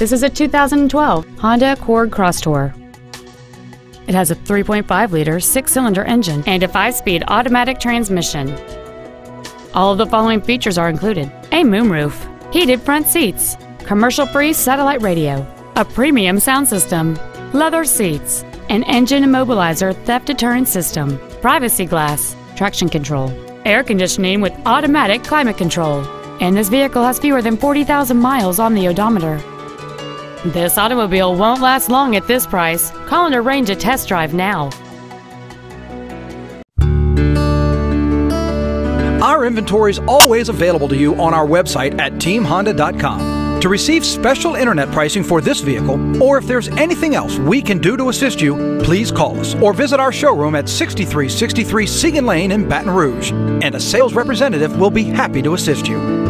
This is a 2012 Honda Accord Crosstour. It has a 3.5 liter six cylinder engine and a five speed automatic transmission. All of the following features are included a moonroof, heated front seats, commercial free satellite radio, a premium sound system, leather seats, an engine immobilizer theft deterrent system, privacy glass, traction control, air conditioning with automatic climate control, and this vehicle has fewer than 40,000 miles on the odometer. This automobile won't last long at this price. Call and arrange a test drive now. Our inventory is always available to you on our website at teamhonda.com. To receive special internet pricing for this vehicle, or if there's anything else we can do to assist you, please call us or visit our showroom at 6363 Siegen Lane in Baton Rouge, and a sales representative will be happy to assist you.